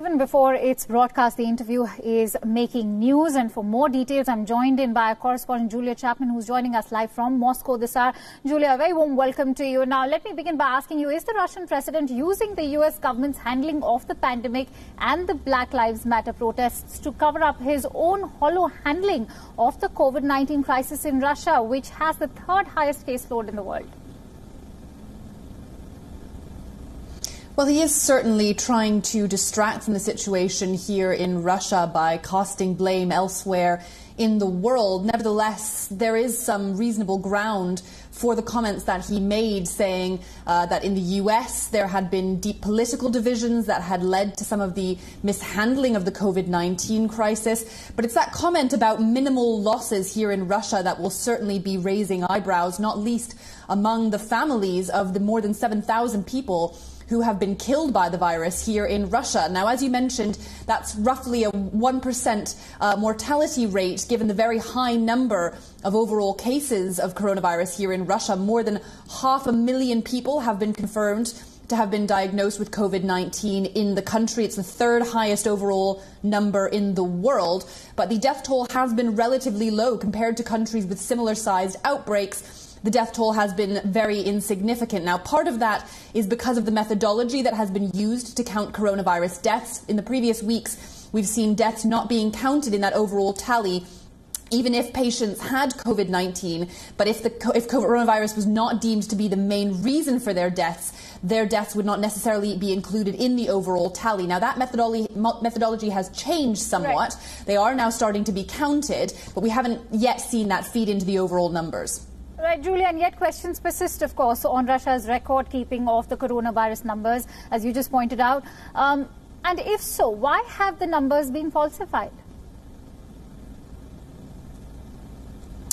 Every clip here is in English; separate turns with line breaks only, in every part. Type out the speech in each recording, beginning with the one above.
Even before its broadcast, the interview is making news. And for more details, I'm joined in by our correspondent Julia Chapman, who's joining us live from Moscow this hour. Julia, a very warm welcome to you. Now, let me begin by asking you Is the Russian president using the U.S. government's handling of the pandemic and the Black Lives Matter protests to cover up his own hollow handling of the COVID 19 crisis in Russia, which has the third highest caseload in the world?
Well, he is certainly trying to distract from the situation here in Russia by casting blame elsewhere in the world. Nevertheless, there is some reasonable ground for the comments that he made, saying uh, that in the US there had been deep political divisions that had led to some of the mishandling of the COVID 19 crisis. But it's that comment about minimal losses here in Russia that will certainly be raising eyebrows, not least among the families of the more than 7,000 people who have been killed by the virus here in Russia. Now, as you mentioned, that's roughly a 1% uh, mortality rate given the very high number of overall cases of coronavirus here in Russia. More than half a million people have been confirmed to have been diagnosed with COVID 19 in the country. It's the third highest overall number in the world. But the death toll has been relatively low compared to countries with similar sized outbreaks the death toll has been very insignificant. Now, part of that is because of the methodology that has been used to count coronavirus deaths. In the previous weeks, we've seen deaths not being counted in that overall tally even if patients had COVID 19, but if, the, if coronavirus was not deemed to be the main reason for their deaths, their deaths would not necessarily be included in the overall tally. Now, that methodology, methodology has changed somewhat. Right. They are now starting to be counted, but we haven't yet seen that feed into the overall numbers.
Right, Julia, and yet questions persist, of course, on Russia's record keeping of the coronavirus numbers, as you just pointed out. Um, and if so, why have the numbers been falsified?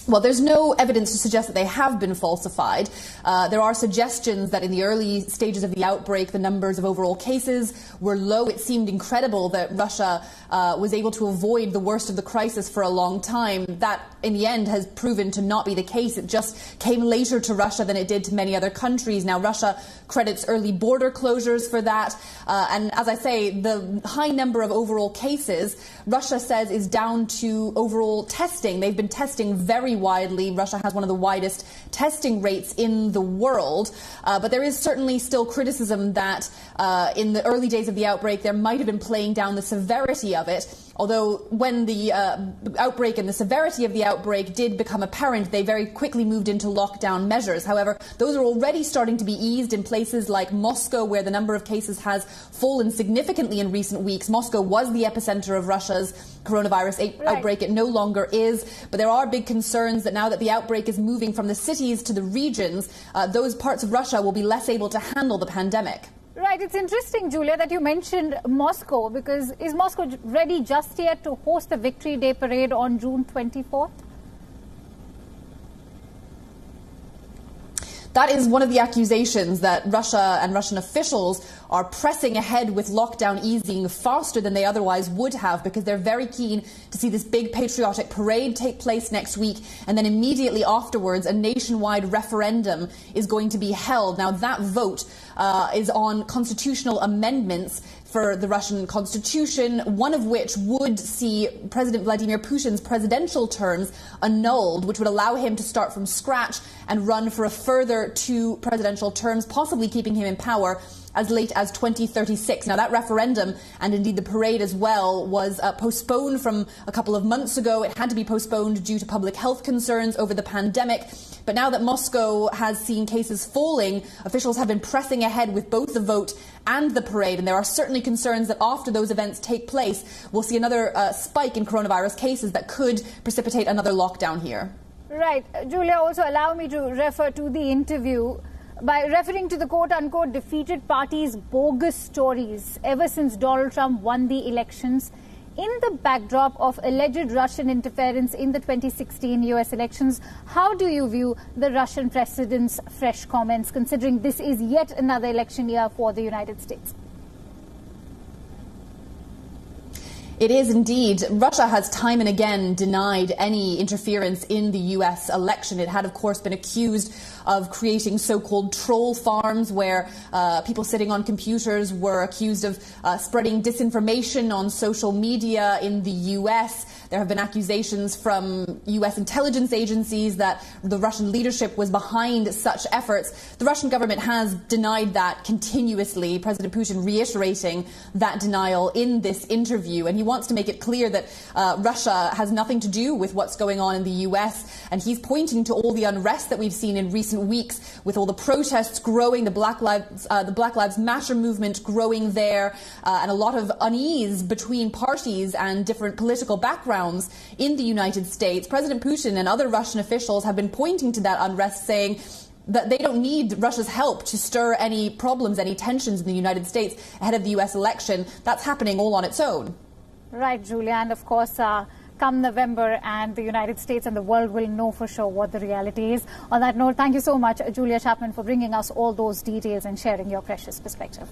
Well, there's no evidence to suggest that they have been falsified. Uh, there are suggestions that in the early stages of the outbreak, the numbers of overall cases were low. It seemed incredible that Russia uh, was able to avoid the worst of the crisis for a long time. That, in the end, has proven to not be the case. It just came later to Russia than it did to many other countries. Now, Russia credits early border closures for that. Uh, and as I say, the high number of overall cases, Russia says, is down to overall testing. They've been testing widely. Russia has one of the widest testing rates in the world. Uh, but there is certainly still criticism that uh, in the early days of the outbreak, there might have been playing down the severity of it. Although when the uh, outbreak and the severity of the outbreak did become apparent, they very quickly moved into lockdown measures. However, those are already starting to be eased in places like Moscow, where the number of cases has fallen significantly in recent weeks. Moscow was the epicenter of Russia's coronavirus right. outbreak. It no longer is, but there are big concerns that now that the outbreak is moving from the cities to the regions, uh, those parts of Russia will be less able to handle the pandemic.
Right. It's interesting, Julia, that you mentioned Moscow because is Moscow ready just yet to host the Victory Day parade on June 24th?
That is one of the accusations that Russia and Russian officials are pressing ahead with lockdown easing faster than they otherwise would have because they're very keen to see this big patriotic parade take place next week. And then immediately afterwards, a nationwide referendum is going to be held. Now, that vote uh, is on constitutional amendments for the Russian constitution, one of which would see President Vladimir Putin's presidential terms annulled, which would allow him to start from scratch and run for a further two presidential terms, possibly keeping him in power as late as 2036. Now, that referendum and indeed the parade as well was uh, postponed from a couple of months ago. It had to be postponed due to public health concerns over the pandemic. But now that Moscow has seen cases falling, officials have been pressing ahead with both the vote and the parade. And there are certainly concerns that after those events take place, we'll see another uh, spike in coronavirus cases that could precipitate another lockdown here.
Right. Julia, also allow me to refer to the interview by referring to the quote unquote defeated party's bogus stories ever since Donald Trump won the elections in the backdrop of alleged Russian interference in the 2016 US elections. How do you view the Russian president's fresh comments, considering this is yet another election year for the United States?
It is indeed. Russia has time and again denied any interference in the U.S. election. It had, of course, been accused of creating so called troll farms where uh, people sitting on computers were accused of uh, spreading disinformation on social media in the U.S. There have been accusations from U.S. intelligence agencies that the Russian leadership was behind such efforts. The Russian government has denied that continuously, President Putin reiterating that denial in this interview. And he wants to make it clear that uh, Russia has nothing to do with what's going on in the U.S. And he's pointing to all the unrest that we've seen in recent weeks, with all the protests growing, the Black Lives, uh, the Black Lives Matter movement growing there, uh, and a lot of unease between parties and different political backgrounds in the United States. President Putin and other Russian officials have been pointing to that unrest, saying that they don't need Russia's help to stir any problems, any tensions in the United States ahead of the U.S. election. That's happening all on its own.
Right, Julia. And of course, uh, come November, and the United States and the world will know for sure what the reality is. On that note, thank you so much, Julia Chapman, for bringing us all those details and sharing your precious perspective.